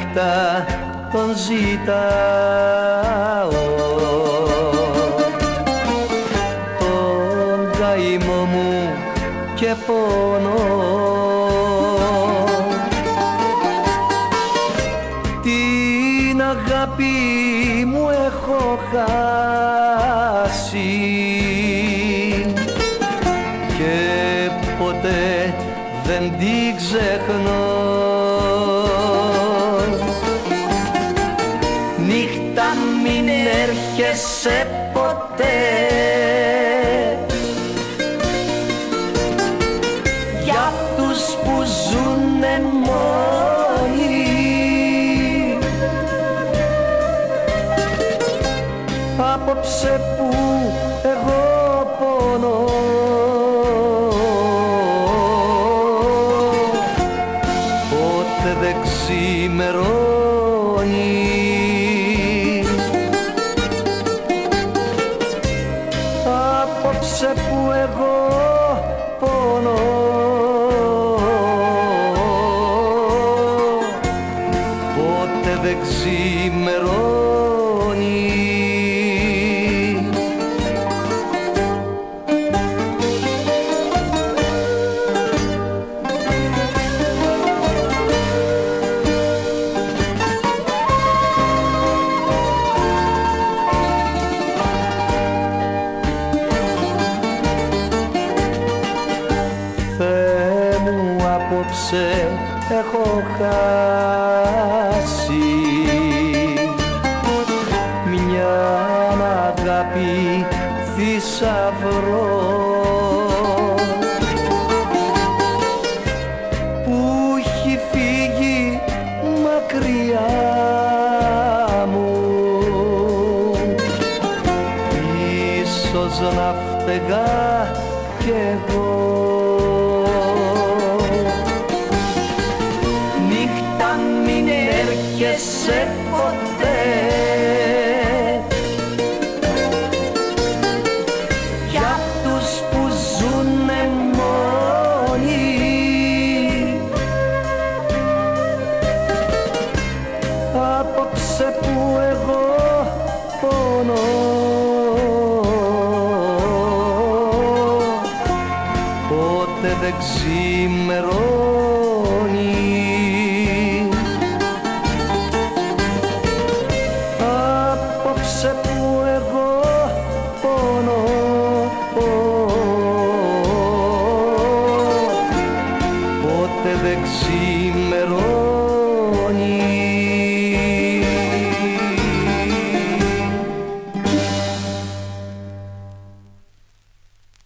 Μέρα νύχτα τον ζητάω. Τον καημό μου και πόνο. Την αγάπη μου έχω χάσει. Και ποτέ δεν την ξεχνώ έρχεσαι ποτέ. Για αυτούς που ζουνε μόνοι. Απόψε που εγώ πονώ. Πότε δεν ξημερώνει ξημερώνει. Θεέ μου απόψε έχω χάσει θησαυρό. Που έχει φύγει μακριά μου. Ίσως να φταίγα κι εγώ. Νύχτα μην έρχεσαι ποτέ δεν ξημερώνει. Απόψε που εγώ πονώ Πότε δεν ξημερώνει